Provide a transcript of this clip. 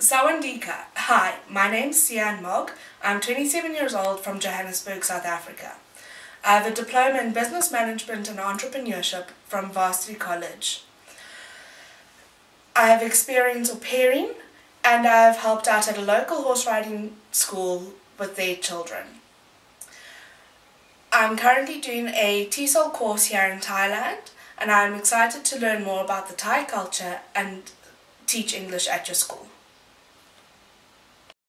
Sawandika. Hi, my name's Ceanne Mogg. I'm 27 years old from Johannesburg, South Africa. I have a diploma in business management and entrepreneurship from Varsity College. I have experience of pairing and I have helped out at a local horse riding school with their children. I'm currently doing a TESOL course here in Thailand and I'm excited to learn more about the Thai culture and teach English at your school.